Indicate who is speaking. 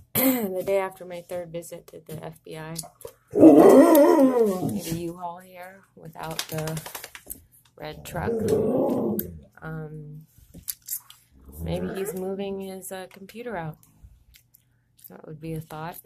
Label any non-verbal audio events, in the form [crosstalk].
Speaker 1: [clears throat] the day after my third visit to the FBI. Maybe U-Haul here without the red truck. Um, maybe he's moving his uh, computer out. That would be a thought.